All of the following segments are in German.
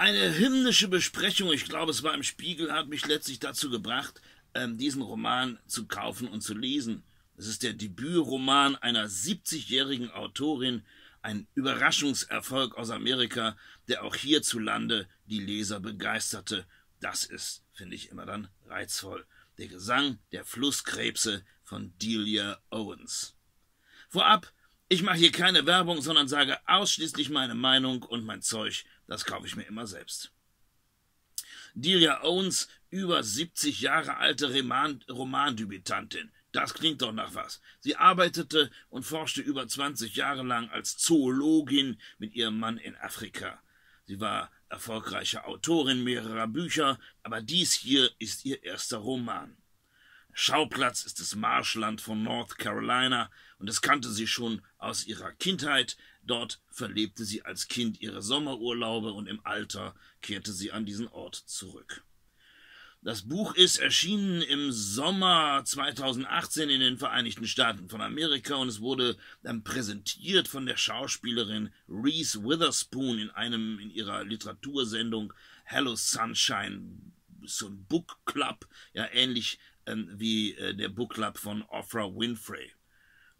Eine hymnische Besprechung, ich glaube, es war im Spiegel, hat mich letztlich dazu gebracht, ähm, diesen Roman zu kaufen und zu lesen. Es ist der Debütroman einer 70-jährigen Autorin, ein Überraschungserfolg aus Amerika, der auch hierzulande die Leser begeisterte. Das ist, finde ich, immer dann reizvoll. Der Gesang der Flusskrebse von Delia Owens. Vorab, ich mache hier keine Werbung, sondern sage ausschließlich meine Meinung und mein Zeug das kaufe ich mir immer selbst. Delia Owens, über 70 Jahre alte Romandebütantin. Das klingt doch nach was. Sie arbeitete und forschte über 20 Jahre lang als Zoologin mit ihrem Mann in Afrika. Sie war erfolgreiche Autorin mehrerer Bücher, aber dies hier ist ihr erster Roman. Schauplatz ist das Marschland von North Carolina, und das kannte sie schon aus ihrer Kindheit, Dort verlebte sie als Kind ihre Sommerurlaube und im Alter kehrte sie an diesen Ort zurück. Das Buch ist erschienen im Sommer 2018 in den Vereinigten Staaten von Amerika und es wurde dann präsentiert von der Schauspielerin Reese Witherspoon in einem in ihrer Literatursendung Hello Sunshine, so ein Book Club, ja ähnlich wie äh, der Book Club von Oprah Winfrey.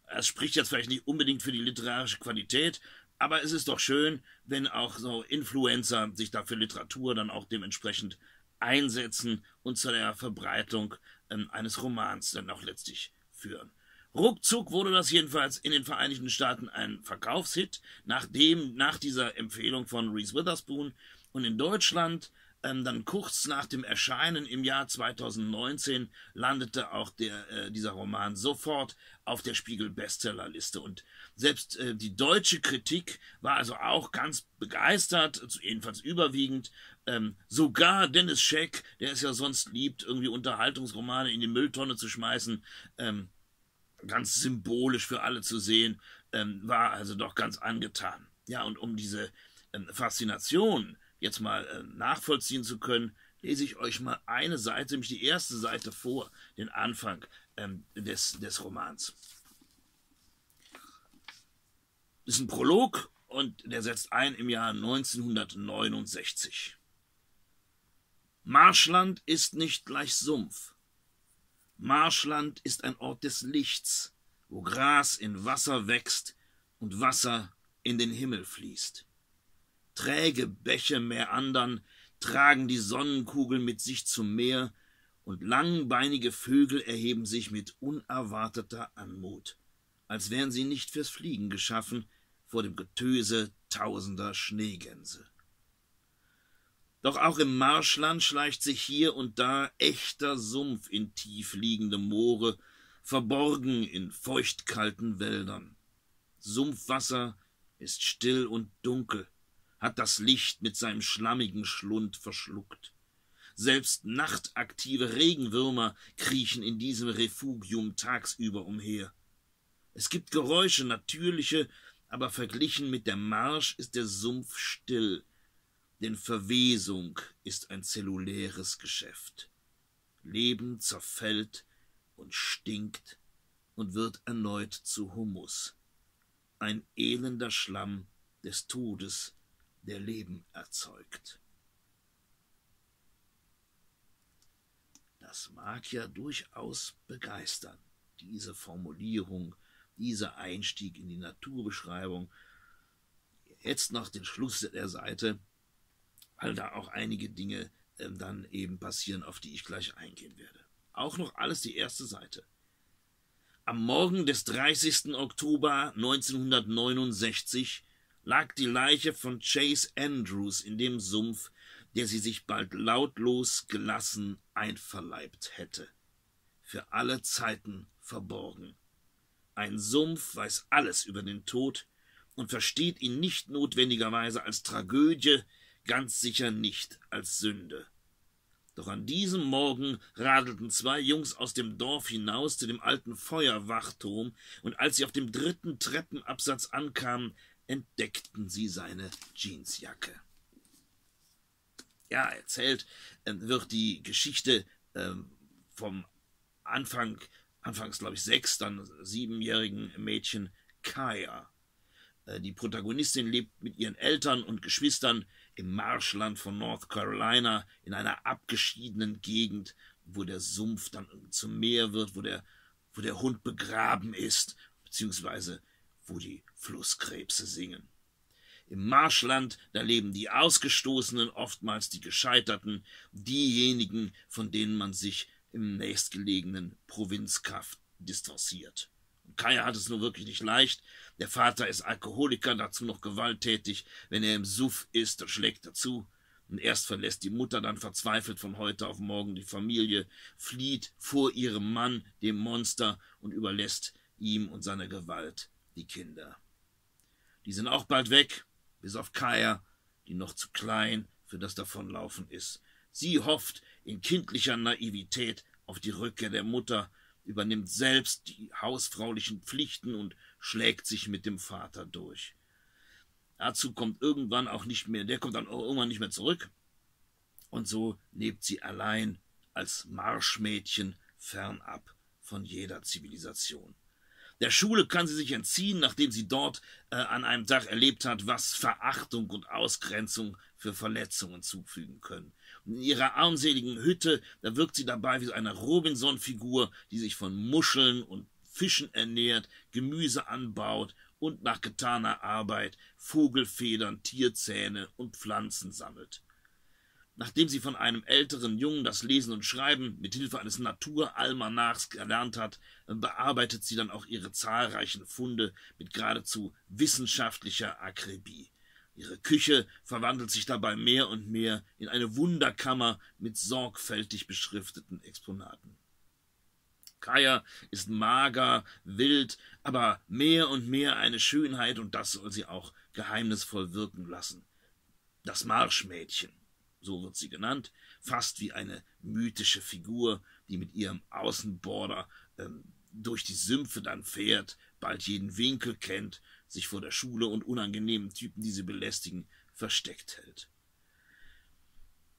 Es spricht jetzt vielleicht nicht unbedingt für die literarische Qualität, aber es ist doch schön, wenn auch so Influencer sich dafür Literatur dann auch dementsprechend einsetzen und zu der Verbreitung ähm, eines Romans dann auch letztlich führen. Ruckzuck wurde das jedenfalls in den Vereinigten Staaten ein Verkaufshit, nachdem, nach dieser Empfehlung von Reese Witherspoon. Und in Deutschland ähm, dann kurz nach dem Erscheinen im Jahr 2019 landete auch der, äh, dieser Roman sofort auf der Spiegel-Bestsellerliste. Und selbst äh, die deutsche Kritik war also auch ganz begeistert, jedenfalls überwiegend. Ähm, sogar Dennis Scheck, der es ja sonst liebt, irgendwie Unterhaltungsromane in die Mülltonne zu schmeißen, ähm, ganz symbolisch für alle zu sehen, ähm, war also doch ganz angetan. Ja, und um diese ähm, Faszination jetzt mal äh, nachvollziehen zu können, lese ich euch mal eine Seite, nämlich die erste Seite vor, den Anfang ähm, des, des Romans. Das ist ein Prolog und der setzt ein im Jahr 1969. Marschland ist nicht gleich Sumpf. Marschland ist ein Ort des Lichts, wo Gras in Wasser wächst und Wasser in den Himmel fließt. Träge Bäche meandern, tragen die Sonnenkugel mit sich zum Meer, und langbeinige Vögel erheben sich mit unerwarteter Anmut, als wären sie nicht fürs Fliegen geschaffen, vor dem Getöse tausender Schneegänse. Doch auch im Marschland schleicht sich hier und da echter Sumpf in tief liegende Moore, verborgen in feuchtkalten Wäldern. Sumpfwasser ist still und dunkel, hat das Licht mit seinem schlammigen Schlund verschluckt. Selbst nachtaktive Regenwürmer kriechen in diesem Refugium tagsüber umher. Es gibt Geräusche, natürliche, aber verglichen mit der Marsch ist der Sumpf still, denn Verwesung ist ein zelluläres Geschäft. Leben zerfällt und stinkt und wird erneut zu Humus. Ein elender Schlamm des Todes, der Leben erzeugt. Das mag ja durchaus begeistern, diese Formulierung, dieser Einstieg in die Naturbeschreibung. Jetzt noch den Schluss der Seite, weil da auch einige Dinge äh, dann eben passieren, auf die ich gleich eingehen werde. Auch noch alles die erste Seite. Am Morgen des 30. Oktober 1969 lag die Leiche von Chase Andrews in dem Sumpf, der sie sich bald lautlos gelassen einverleibt hätte. Für alle Zeiten verborgen. Ein Sumpf weiß alles über den Tod und versteht ihn nicht notwendigerweise als Tragödie, ganz sicher nicht als Sünde. Doch an diesem Morgen radelten zwei Jungs aus dem Dorf hinaus zu dem alten Feuerwachturm, und als sie auf dem dritten Treppenabsatz ankamen, entdeckten sie seine Jeansjacke. Ja, erzählt äh, wird die Geschichte äh, vom Anfang, anfangs glaube ich sechs, dann siebenjährigen Mädchen Kaya. Äh, die Protagonistin lebt mit ihren Eltern und Geschwistern im Marschland von North Carolina, in einer abgeschiedenen Gegend, wo der Sumpf dann zum Meer wird, wo der, wo der Hund begraben ist, beziehungsweise wo die Flusskrebse singen. Im Marschland, da leben die Ausgestoßenen, oftmals die Gescheiterten, diejenigen, von denen man sich im nächstgelegenen Provinzkaff distanziert. Kaya hat es nur wirklich nicht leicht. Der Vater ist Alkoholiker, dazu noch gewalttätig. Wenn er im Suff ist, dann schlägt er zu. Und erst verlässt die Mutter dann verzweifelt von heute auf morgen die Familie, flieht vor ihrem Mann, dem Monster, und überlässt ihm und seiner Gewalt die Kinder. Die sind auch bald weg, bis auf Kaya, die noch zu klein für das Davonlaufen ist. Sie hofft in kindlicher Naivität auf die Rückkehr der Mutter, übernimmt selbst die hausfraulichen Pflichten und schlägt sich mit dem Vater durch. Dazu kommt irgendwann auch nicht mehr, der kommt dann auch irgendwann nicht mehr zurück. Und so lebt sie allein als Marschmädchen fernab von jeder Zivilisation. Der Schule kann sie sich entziehen, nachdem sie dort äh, an einem Tag erlebt hat, was Verachtung und Ausgrenzung für Verletzungen zufügen können. Und in ihrer armseligen Hütte, da wirkt sie dabei wie eine Robinson-Figur, die sich von Muscheln und Fischen ernährt, Gemüse anbaut und nach getaner Arbeit Vogelfedern, Tierzähne und Pflanzen sammelt. Nachdem sie von einem älteren Jungen das Lesen und Schreiben mit Hilfe eines Naturalmanachs gelernt hat, bearbeitet sie dann auch ihre zahlreichen Funde mit geradezu wissenschaftlicher Akribie. Ihre Küche verwandelt sich dabei mehr und mehr in eine Wunderkammer mit sorgfältig beschrifteten Exponaten. Kaya ist mager, wild, aber mehr und mehr eine Schönheit, und das soll sie auch geheimnisvoll wirken lassen. Das Marschmädchen, so wird sie genannt, fast wie eine mythische Figur, die mit ihrem Außenborder ähm, durch die Sümpfe dann fährt, bald jeden Winkel kennt, sich vor der Schule und unangenehmen Typen, die sie belästigen, versteckt hält.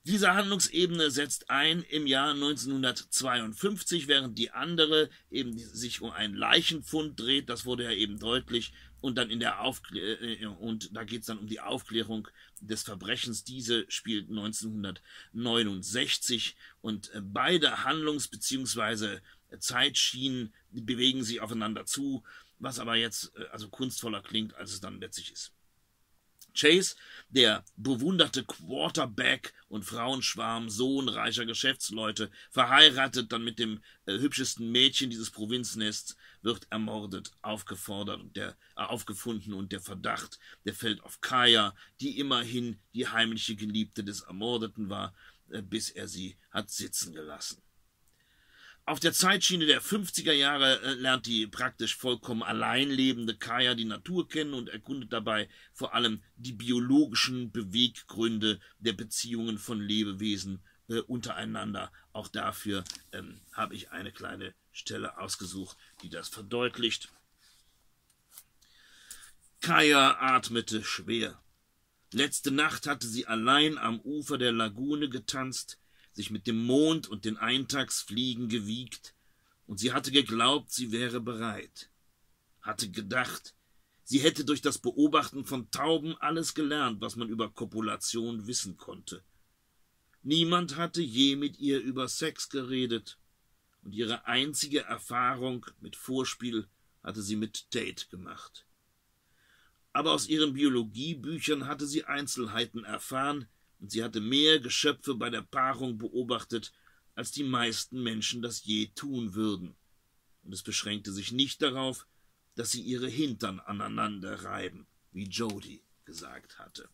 Diese Handlungsebene setzt ein im Jahr 1952, während die andere eben sich um einen Leichenfund dreht, das wurde ja eben deutlich, und dann in der Aufklär äh, und da geht es dann um die Aufklärung des Verbrechens. Diese spielt 1969 und äh, beide Handlungs- bzw. Zeitschienen bewegen sich aufeinander zu, was aber jetzt äh, also kunstvoller klingt, als es dann letztlich ist. Chase, der bewunderte Quarterback und Frauenschwarm, Sohn reicher Geschäftsleute, verheiratet dann mit dem äh, hübschesten Mädchen dieses Provinznests, wird ermordet, aufgefordert und der äh, aufgefunden und der Verdacht, der fällt auf Kaya, die immerhin die heimliche Geliebte des Ermordeten war, äh, bis er sie hat sitzen gelassen. Auf der Zeitschiene der 50er Jahre äh, lernt die praktisch vollkommen allein lebende Kaya die Natur kennen und erkundet dabei vor allem die biologischen Beweggründe der Beziehungen von Lebewesen äh, untereinander. Auch dafür ähm, habe ich eine kleine Stelle ausgesucht, die das verdeutlicht. Kaya atmete schwer. Letzte Nacht hatte sie allein am Ufer der Lagune getanzt, sich mit dem Mond und den Eintagsfliegen gewiegt, und sie hatte geglaubt, sie wäre bereit, hatte gedacht, sie hätte durch das Beobachten von Tauben alles gelernt, was man über Kopulation wissen konnte. Niemand hatte je mit ihr über Sex geredet, und ihre einzige Erfahrung mit Vorspiel hatte sie mit Tate gemacht. Aber aus ihren Biologiebüchern hatte sie Einzelheiten erfahren, und sie hatte mehr Geschöpfe bei der Paarung beobachtet, als die meisten Menschen das je tun würden. Und es beschränkte sich nicht darauf, dass sie ihre Hintern aneinander reiben, wie Jody gesagt hatte.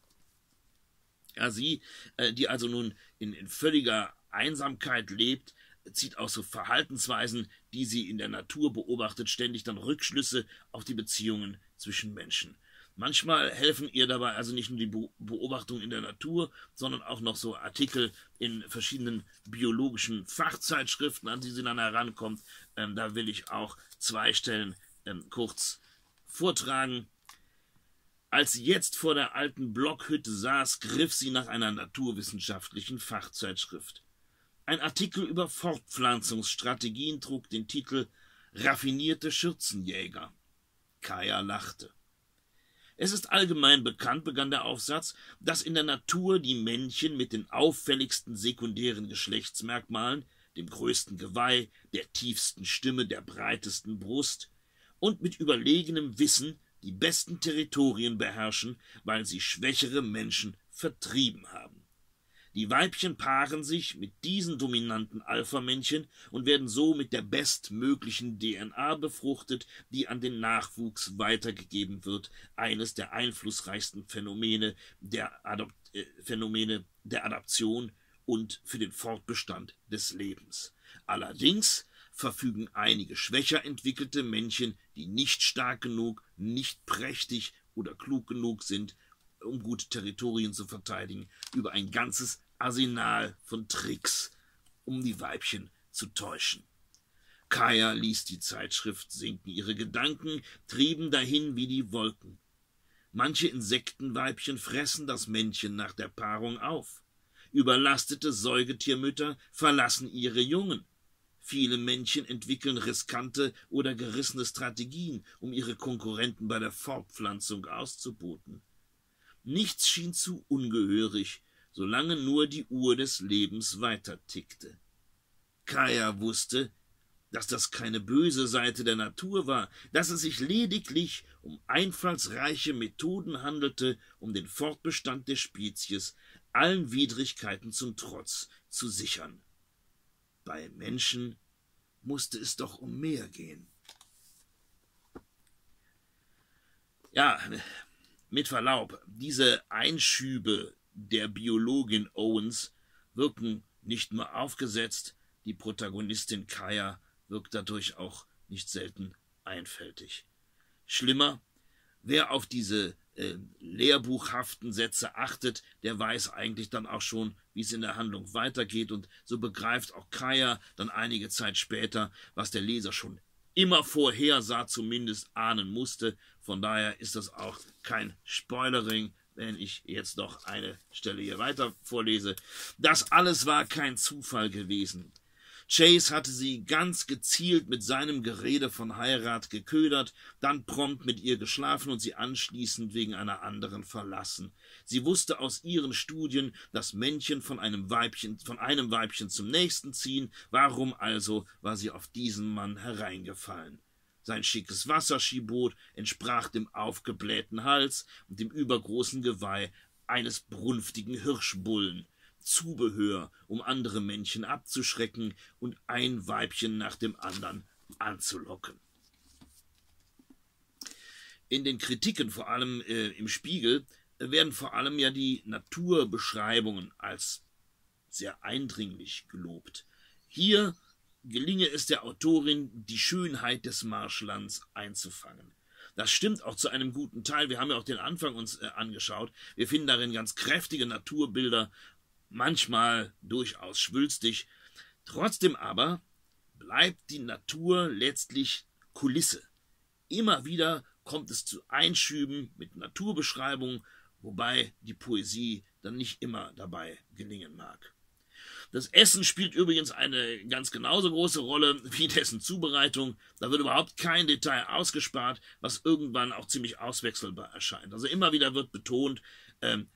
Ja, sie, äh, die also nun in, in völliger Einsamkeit lebt, zieht aus so Verhaltensweisen, die sie in der Natur beobachtet, ständig dann Rückschlüsse auf die Beziehungen zwischen Menschen. Manchmal helfen ihr dabei also nicht nur die Beobachtung in der Natur, sondern auch noch so Artikel in verschiedenen biologischen Fachzeitschriften, an die sie dann herankommt. Ähm, da will ich auch zwei Stellen ähm, kurz vortragen. Als sie jetzt vor der alten Blockhütte saß, griff sie nach einer naturwissenschaftlichen Fachzeitschrift. Ein Artikel über Fortpflanzungsstrategien trug den Titel Raffinierte Schürzenjäger. Kaya lachte. Es ist allgemein bekannt, begann der Aufsatz, dass in der Natur die Männchen mit den auffälligsten sekundären Geschlechtsmerkmalen, dem größten Geweih, der tiefsten Stimme, der breitesten Brust und mit überlegenem Wissen die besten Territorien beherrschen, weil sie schwächere Menschen vertrieben haben. Die Weibchen paaren sich mit diesen dominanten Alpha-Männchen und werden so mit der bestmöglichen DNA befruchtet, die an den Nachwuchs weitergegeben wird, eines der einflussreichsten Phänomene der, Adop äh, Phänomene der Adaption und für den Fortbestand des Lebens. Allerdings verfügen einige schwächer entwickelte Männchen, die nicht stark genug, nicht prächtig oder klug genug sind, um gute Territorien zu verteidigen, über ein ganzes Arsenal von Tricks, um die Weibchen zu täuschen. Kaya ließ die Zeitschrift sinken, ihre Gedanken trieben dahin wie die Wolken. Manche Insektenweibchen fressen das Männchen nach der Paarung auf. Überlastete Säugetiermütter verlassen ihre Jungen. Viele Männchen entwickeln riskante oder gerissene Strategien, um ihre Konkurrenten bei der Fortpflanzung auszuboten. Nichts schien zu ungehörig, solange nur die Uhr des Lebens weiter tickte. Kaya wusste, dass das keine böse Seite der Natur war, dass es sich lediglich um einfallsreiche Methoden handelte, um den Fortbestand der Spezies allen Widrigkeiten zum Trotz zu sichern. Bei Menschen musste es doch um mehr gehen. Ja, mit Verlaub, diese Einschübe der Biologin Owens wirken nicht nur aufgesetzt, die Protagonistin Kaya wirkt dadurch auch nicht selten einfältig. Schlimmer, wer auf diese äh, lehrbuchhaften Sätze achtet, der weiß eigentlich dann auch schon, wie es in der Handlung weitergeht, und so begreift auch Kaya dann einige Zeit später, was der Leser schon immer vorhersah, zumindest ahnen musste. Von daher ist das auch kein Spoilering, wenn ich jetzt noch eine Stelle hier weiter vorlese. Das alles war kein Zufall gewesen. Chase hatte sie ganz gezielt mit seinem Gerede von Heirat geködert, dann prompt mit ihr geschlafen und sie anschließend wegen einer anderen verlassen. Sie wusste aus ihren Studien, dass Männchen von einem Weibchen, von einem Weibchen zum nächsten ziehen. Warum also war sie auf diesen Mann hereingefallen? Sein schickes Wasserskiboot entsprach dem aufgeblähten Hals und dem übergroßen Geweih eines brunftigen Hirschbullen. Zubehör, um andere Männchen abzuschrecken und ein Weibchen nach dem anderen anzulocken. In den Kritiken, vor allem äh, im Spiegel, werden vor allem ja die Naturbeschreibungen als sehr eindringlich gelobt. Hier gelinge es der Autorin, die Schönheit des Marschlands einzufangen. Das stimmt auch zu einem guten Teil. Wir haben ja auch den Anfang uns äh, angeschaut. Wir finden darin ganz kräftige Naturbilder, manchmal durchaus schwülstig. Trotzdem aber bleibt die Natur letztlich Kulisse. Immer wieder kommt es zu Einschüben mit Naturbeschreibungen, wobei die Poesie dann nicht immer dabei gelingen mag. Das Essen spielt übrigens eine ganz genauso große Rolle wie dessen Zubereitung. Da wird überhaupt kein Detail ausgespart, was irgendwann auch ziemlich auswechselbar erscheint. Also immer wieder wird betont, ähm,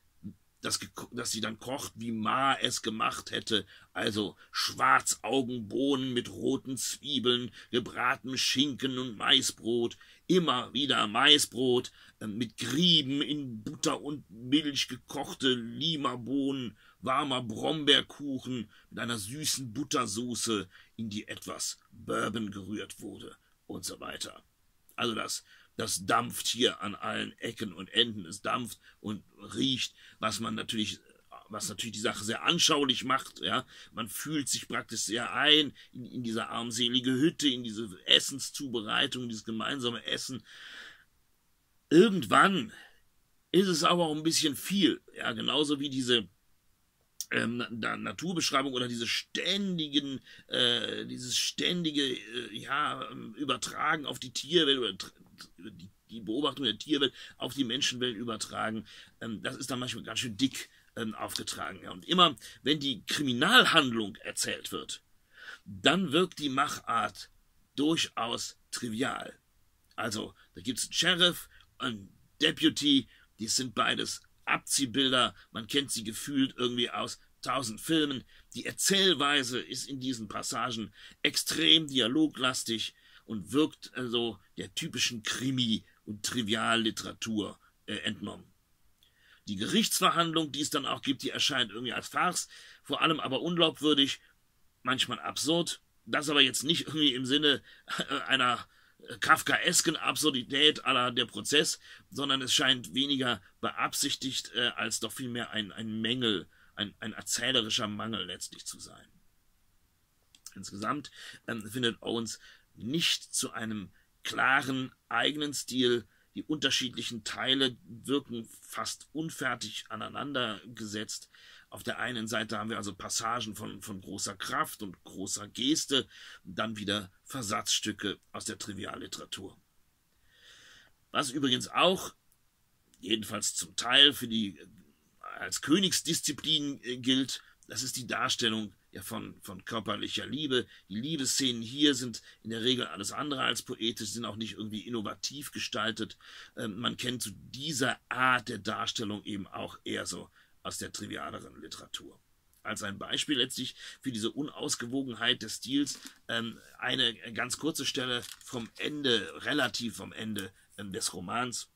dass, dass, sie dann kocht, wie Ma es gemacht hätte, also Schwarzaugenbohnen mit roten Zwiebeln, gebratenem Schinken und Maisbrot, immer wieder Maisbrot, äh, mit Grieben in Butter und Milch gekochte Limabohnen, warmer Brombeerkuchen mit einer süßen Buttersoße, in die etwas Bourbon gerührt wurde und so weiter. Also das, das dampft hier an allen Ecken und Enden. Es dampft und riecht, was man natürlich was natürlich die Sache sehr anschaulich macht, ja. Man fühlt sich praktisch sehr ein in, in diese armselige Hütte, in diese Essenszubereitung, dieses gemeinsame Essen. Irgendwann ist es aber auch ein bisschen viel, ja, genauso wie diese ähm, Naturbeschreibung oder diese ständigen, äh, dieses ständige äh, ja, ähm, Übertragen auf die Tierwelt die, die Beobachtung der Tierwelt auf die Menschenwelt übertragen, ähm, das ist dann manchmal ganz schön dick ähm, aufgetragen. Ja. Und immer, wenn die Kriminalhandlung erzählt wird, dann wirkt die Machart durchaus trivial. Also, da gibt es einen Sheriff, Deputy, dies sind beides Abziehbilder, man kennt sie gefühlt irgendwie aus tausend Filmen. Die Erzählweise ist in diesen Passagen extrem dialoglastig und wirkt also der typischen Krimi- und Trivialliteratur äh, entnommen. Die Gerichtsverhandlung, die es dann auch gibt, die erscheint irgendwie als Farce, vor allem aber unglaubwürdig, manchmal absurd. Das aber jetzt nicht irgendwie im Sinne einer kafkaesken Absurdität aller der Prozess, sondern es scheint weniger beabsichtigt äh, als doch vielmehr ein, ein Mängel, ein, ein erzählerischer Mangel letztlich zu sein. Insgesamt ähm, findet Owens nicht zu einem klaren eigenen Stil. Die unterschiedlichen Teile wirken fast unfertig aneinander gesetzt. Auf der einen Seite haben wir also Passagen von, von großer Kraft und großer Geste, dann wieder Versatzstücke aus der Trivialliteratur. Was übrigens auch, jedenfalls zum Teil für die als Königsdisziplin äh, gilt, das ist die Darstellung ja von, von körperlicher Liebe. Die Liebesszenen hier sind in der Regel alles andere als poetisch, sind auch nicht irgendwie innovativ gestaltet. Ähm, man kennt zu dieser Art der Darstellung eben auch eher so aus der trivialeren Literatur. Als ein Beispiel letztlich für diese Unausgewogenheit des Stils ähm, eine ganz kurze Stelle vom Ende, relativ vom Ende ähm, des Romans.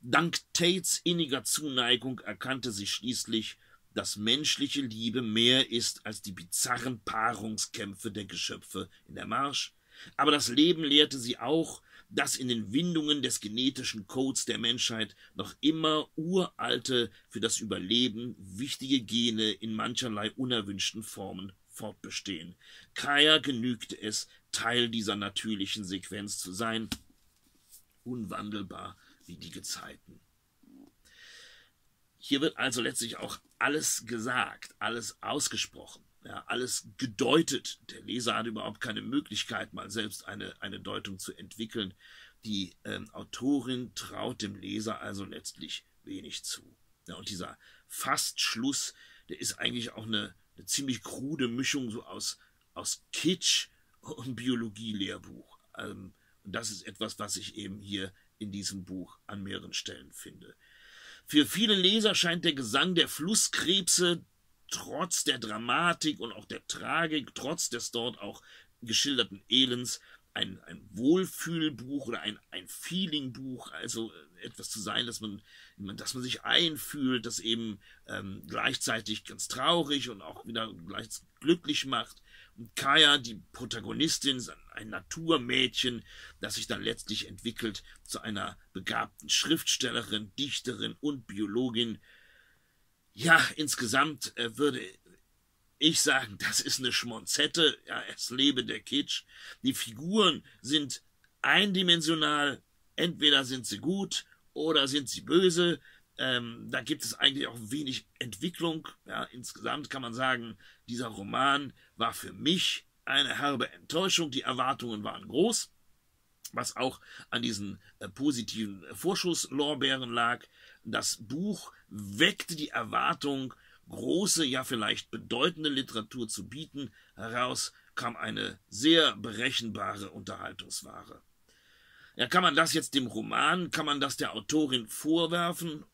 Dank Tates inniger Zuneigung erkannte sie schließlich, dass menschliche Liebe mehr ist als die bizarren Paarungskämpfe der Geschöpfe in der Marsch. Aber das Leben lehrte sie auch, dass in den Windungen des genetischen Codes der Menschheit noch immer uralte, für das Überleben wichtige Gene in mancherlei unerwünschten Formen fortbestehen. Kaya genügte es, Teil dieser natürlichen Sequenz zu sein, unwandelbar wie die Gezeiten. Hier wird also letztlich auch alles gesagt, alles ausgesprochen ja, alles gedeutet. Der Leser hat überhaupt keine Möglichkeit, mal selbst eine, eine Deutung zu entwickeln. Die ähm, Autorin traut dem Leser also letztlich wenig zu. Ja, und dieser Fastschluss, der ist eigentlich auch eine, eine ziemlich krude Mischung so aus, aus Kitsch und Biologielehrbuch. Ähm, und das ist etwas, was ich eben hier in diesem Buch an mehreren Stellen finde. Für viele Leser scheint der Gesang der Flusskrebse trotz der Dramatik und auch der Tragik, trotz des dort auch geschilderten Elends, ein, ein Wohlfühlbuch oder ein, ein Feelingbuch, also äh, etwas zu sein, dass man, dass man sich einfühlt, das eben ähm, gleichzeitig ganz traurig und auch wieder gleich glücklich macht. Kaya, die Protagonistin, ist ein Naturmädchen, das sich dann letztlich entwickelt zu einer begabten Schriftstellerin, Dichterin und Biologin, ja, insgesamt äh, würde ich sagen, das ist eine Schmonzette. Ja, es lebe der Kitsch. Die Figuren sind eindimensional. Entweder sind sie gut oder sind sie böse. Ähm, da gibt es eigentlich auch wenig Entwicklung. Ja, insgesamt kann man sagen, dieser Roman war für mich eine herbe Enttäuschung. Die Erwartungen waren groß, was auch an diesen äh, positiven Vorschusslorbeeren lag. Das Buch weckte die Erwartung, große, ja vielleicht bedeutende Literatur zu bieten. Heraus kam eine sehr berechenbare Unterhaltungsware. Ja, kann man das jetzt dem Roman, kann man das der Autorin vorwerfen?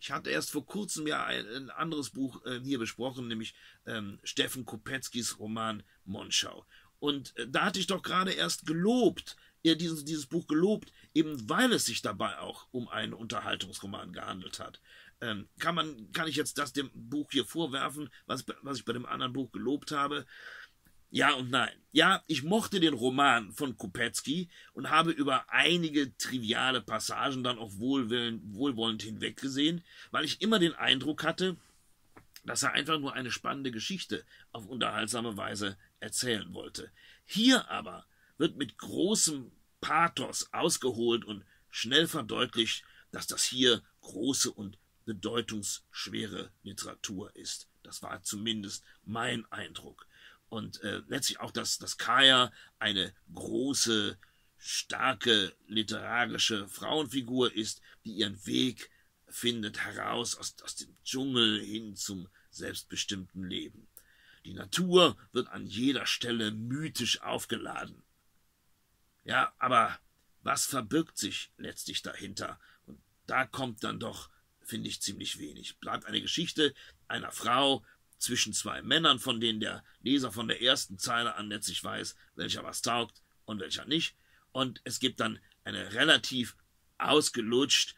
Ich hatte erst vor kurzem ja ein, ein anderes Buch äh, hier besprochen, nämlich ähm, Steffen Kopetzkis Roman Monschau. Und äh, da hatte ich doch gerade erst gelobt, er dieses, dieses Buch gelobt, eben weil es sich dabei auch um einen Unterhaltungsroman gehandelt hat. Ähm, kann, man, kann ich jetzt das dem Buch hier vorwerfen, was, was ich bei dem anderen Buch gelobt habe? Ja und nein. Ja, ich mochte den Roman von Kopetzky und habe über einige triviale Passagen dann auch wohlwollend hinweggesehen, weil ich immer den Eindruck hatte, dass er einfach nur eine spannende Geschichte auf unterhaltsame Weise erzählen wollte. Hier aber wird mit großem Pathos ausgeholt und schnell verdeutlicht, dass das hier große und bedeutungsschwere Literatur ist. Das war zumindest mein Eindruck. Und äh, letztlich auch, dass, dass Kaya eine große, starke literarische Frauenfigur ist, die ihren Weg findet heraus aus, aus dem Dschungel hin zum selbstbestimmten Leben. Die Natur wird an jeder Stelle mythisch aufgeladen. Ja, aber was verbirgt sich letztlich dahinter? Und da kommt dann doch, finde ich, ziemlich wenig. Bleibt eine Geschichte einer Frau zwischen zwei Männern, von denen der Leser von der ersten Zeile an letztlich weiß, welcher was taugt und welcher nicht. Und es gibt dann eine relativ ausgelutscht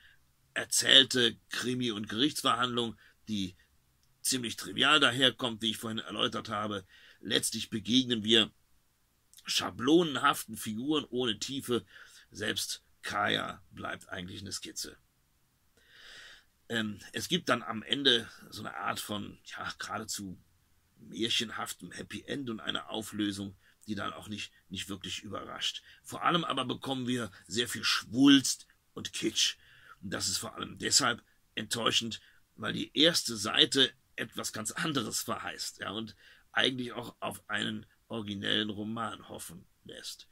erzählte Krimi- und Gerichtsverhandlung, die ziemlich trivial daherkommt, wie ich vorhin erläutert habe. Letztlich begegnen wir schablonenhaften Figuren ohne Tiefe. Selbst Kaya bleibt eigentlich eine Skizze. Ähm, es gibt dann am Ende so eine Art von, ja, geradezu märchenhaftem Happy End und eine Auflösung, die dann auch nicht, nicht wirklich überrascht. Vor allem aber bekommen wir sehr viel Schwulst und Kitsch. Und das ist vor allem deshalb enttäuschend, weil die erste Seite etwas ganz anderes verheißt, ja, und eigentlich auch auf einen originellen Roman hoffen lässt.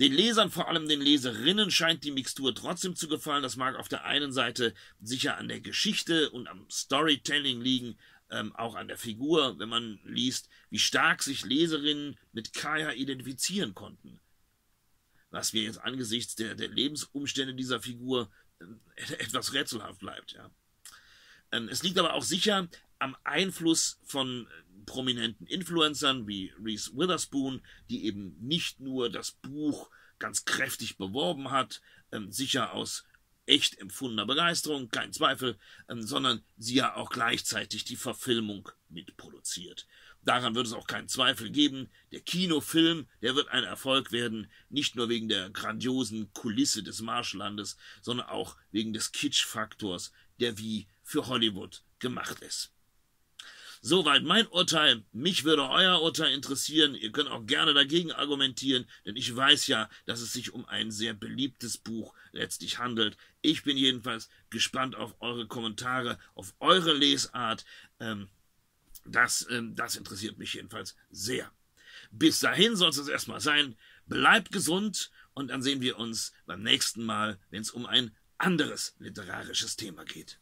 Den Lesern, vor allem den Leserinnen, scheint die Mixtur trotzdem zu gefallen. Das mag auf der einen Seite sicher an der Geschichte und am Storytelling liegen, ähm, auch an der Figur, wenn man liest, wie stark sich Leserinnen mit Kaya identifizieren konnten. Was mir jetzt angesichts der, der Lebensumstände dieser Figur äh, etwas rätselhaft bleibt, ja. Ähm, es liegt aber auch sicher am Einfluss von äh, prominenten Influencern wie Reese Witherspoon, die eben nicht nur das Buch ganz kräftig beworben hat, ähm, sicher aus echt empfundener Begeisterung, kein Zweifel, ähm, sondern sie ja auch gleichzeitig die Verfilmung mitproduziert. Daran wird es auch keinen Zweifel geben. Der Kinofilm, der wird ein Erfolg werden, nicht nur wegen der grandiosen Kulisse des Marschlandes, sondern auch wegen des Kitschfaktors, der wie für Hollywood gemacht ist. Soweit mein Urteil. Mich würde euer Urteil interessieren. Ihr könnt auch gerne dagegen argumentieren, denn ich weiß ja, dass es sich um ein sehr beliebtes Buch letztlich handelt. Ich bin jedenfalls gespannt auf eure Kommentare, auf eure Lesart. Ähm, das, ähm, das interessiert mich jedenfalls sehr. Bis dahin soll es erstmal sein. Bleibt gesund und dann sehen wir uns beim nächsten Mal, wenn es um ein anderes literarisches Thema geht.